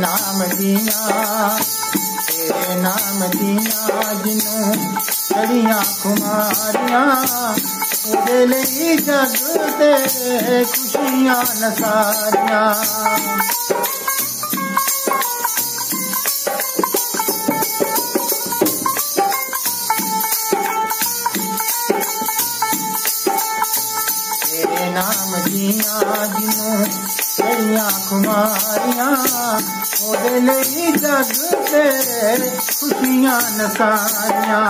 नाम दिया तेरे नाम दिया जिनू जड़िया खुमारिया ओदे लई जग ते खुशियाँ नसारिया। नाम दिया जिनू कन्या कुमारिया जग से खुशियाँ न सारिया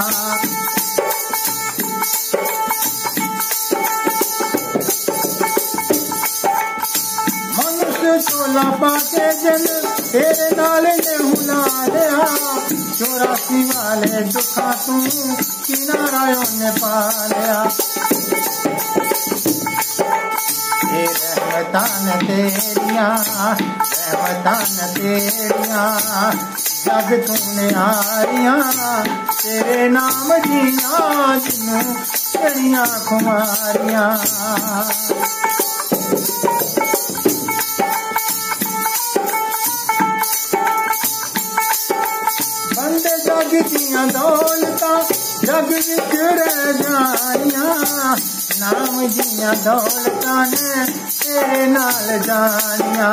मनुष्य सोला पाके जन, तेरे नाले ने हुला लिया चौरासी वाले दुखा तू, किनारा ने पा लिया रहमतान तेरिया रहमतान तेरिया, जग तूने आरिया, तेरे नाम जिया जिनू चढ़िया खुमारिया बंदे जग दिया दौलत, जग विच रह नाम दिया दौलत ने तेरे नाल जानिया।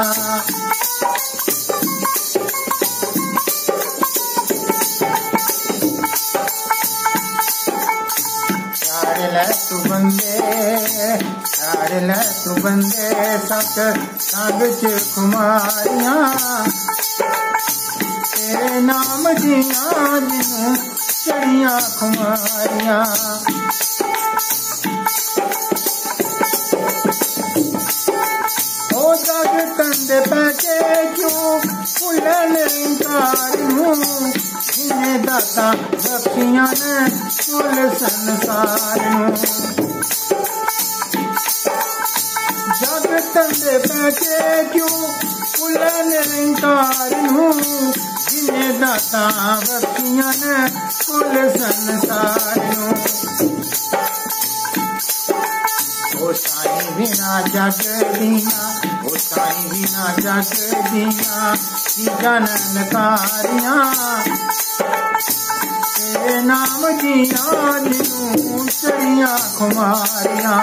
तू बंदे चार ले तू बंदे, सच संग च कुमारियाँ तेरे नाम दिया जिनू चढ़िया खुमारियाँ। से बैठे क्यों फुलने इंतारूं इन्हें दादा रखियां ने चुल संसारूं जग तंदे बैठे क्यों फुलने इंतारूं इन्हें दादा रखियां ने चुल संसारूं साईं बिना जग दीना ओ साईं बिना जग दीना चीजां नकारियाँ तेरे नाम दिया जिनू चढ़िया खुमारियाँ।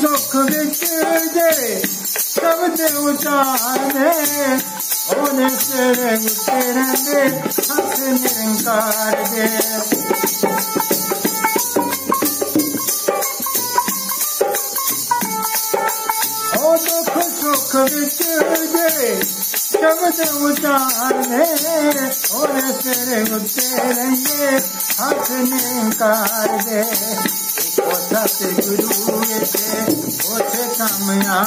सुख विच जे शब्द उचारे दे हथ निरंकार दे ओ दुख सुख विच जे शब्द उचारे ओने तेरे तेरे दे दे सतगुरु न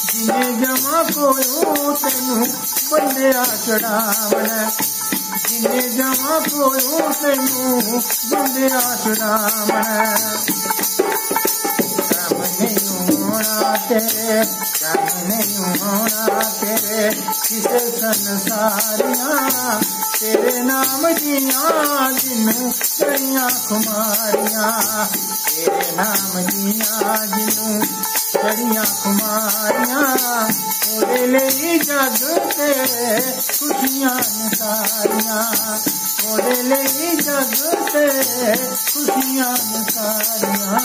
जिने ਕੋਇਓ ਤੈਨੂੰ ਬੰਦਿਆ ਚੜਾਵਣਾ। ਜਿਨੇ ਜਮਾ ਕੋਇਓ ਤੈਨੂੰ ਬੰਦਿਆ ਚੜਾਵਣਾ। होना तेरे कम नहीं होना तेरे। किसे संसारियाँ, तेरे नाम दिया जिनू चढ़िया खुमारियाँ। तेरे नाम दिया जिनू चढ़िया खुमारियाँ। ओदे ले जग ते खुशियाँ सारियाँ ओदे ले जग ते खुशियाँ सारियाँ